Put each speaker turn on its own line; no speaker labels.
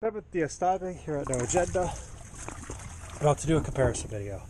Seventh the Estade here at No Agenda. About to do a comparison video.